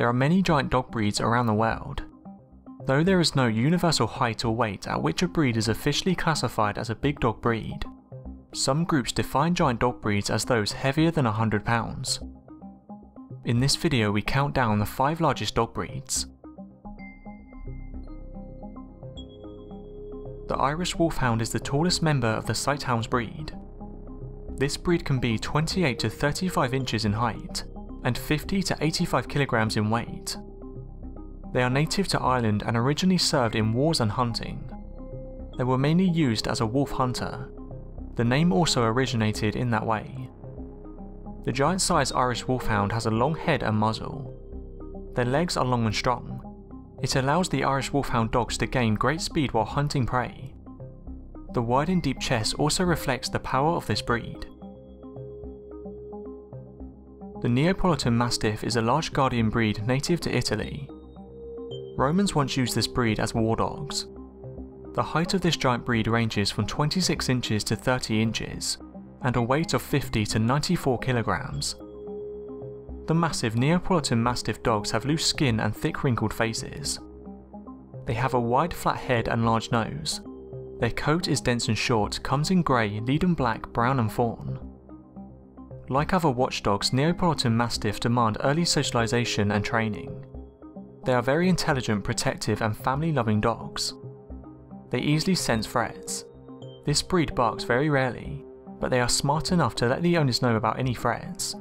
There are many giant dog breeds around the world. Though there is no universal height or weight at which a breed is officially classified as a big dog breed, some groups define giant dog breeds as those heavier than 100 pounds. In this video we count down the 5 largest dog breeds. The Irish Wolfhound is the tallest member of the Sighthounds breed. This breed can be 28 to 35 inches in height and 50 to 85 kilograms in weight. They are native to Ireland and originally served in wars and hunting. They were mainly used as a wolf hunter. The name also originated in that way. The giant-sized Irish Wolfhound has a long head and muzzle. Their legs are long and strong. It allows the Irish Wolfhound dogs to gain great speed while hunting prey. The wide and deep chest also reflects the power of this breed. The Neapolitan Mastiff is a large guardian breed native to Italy. Romans once used this breed as war dogs. The height of this giant breed ranges from 26 inches to 30 inches, and a weight of 50 to 94 kilograms. The massive Neapolitan Mastiff dogs have loose skin and thick wrinkled faces. They have a wide flat head and large nose. Their coat is dense and short, comes in grey, leaden black, brown and fawn. Like other watchdogs, Neapolitan Mastiff demand early socialization and training. They are very intelligent, protective and family-loving dogs. They easily sense threats. This breed barks very rarely, but they are smart enough to let the owners know about any threats.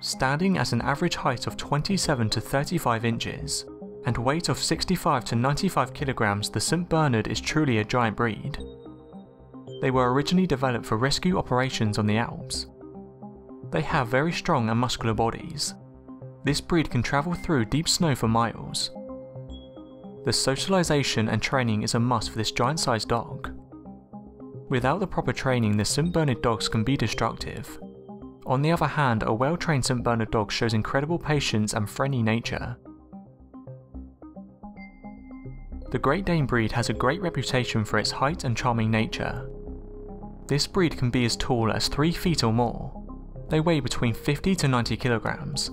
Standing at an average height of 27 to 35 inches, and weight of 65 to 95 kilograms, the St. Bernard is truly a giant breed. They were originally developed for rescue operations on the Alps. They have very strong and muscular bodies. This breed can travel through deep snow for miles. The socialization and training is a must for this giant-sized dog. Without the proper training, the St. Bernard dogs can be destructive. On the other hand, a well-trained St. Bernard dog shows incredible patience and friendly nature. The Great Dane breed has a great reputation for its height and charming nature. This breed can be as tall as 3 feet or more. They weigh between 50 to 90 kilograms.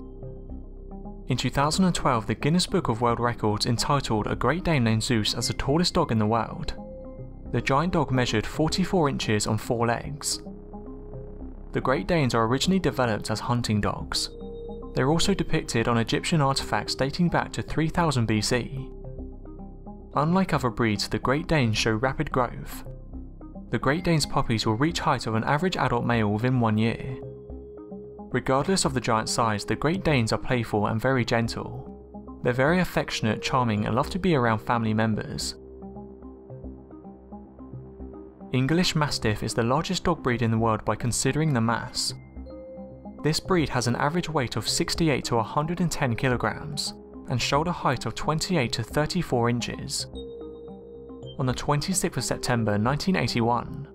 In 2012, the Guinness Book of World Records entitled a Great Dane named Zeus as the tallest dog in the world. The giant dog measured 44 inches on four legs. The Great Danes are originally developed as hunting dogs. They are also depicted on Egyptian artifacts dating back to 3000 BC. Unlike other breeds, the Great Danes show rapid growth. The Great Dane's puppies will reach height of an average adult male within one year. Regardless of the giant size, the Great Danes are playful and very gentle. They're very affectionate, charming and love to be around family members. English Mastiff is the largest dog breed in the world by considering the mass. This breed has an average weight of 68 to 110 kilograms and shoulder height of 28 to 34 inches on the 26th of September 1981.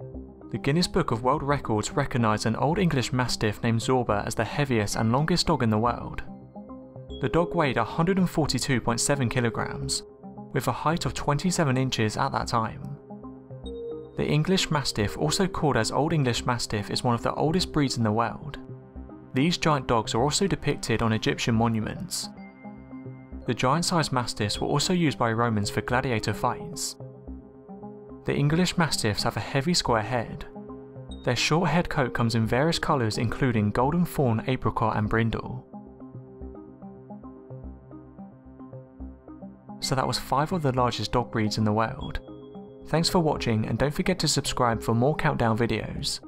The Guinness Book of World Records recognised an Old English Mastiff named Zorba as the heaviest and longest dog in the world. The dog weighed 142.7 kilograms, with a height of 27 inches at that time. The English Mastiff, also called as Old English Mastiff, is one of the oldest breeds in the world. These giant dogs are also depicted on Egyptian monuments. The giant-sized Mastiffs were also used by Romans for gladiator fights. The English Mastiffs have a heavy square head. Their short head coat comes in various colours including golden fawn, apricot and brindle. So that was 5 of the largest dog breeds in the world. Thanks for watching and don't forget to subscribe for more countdown videos.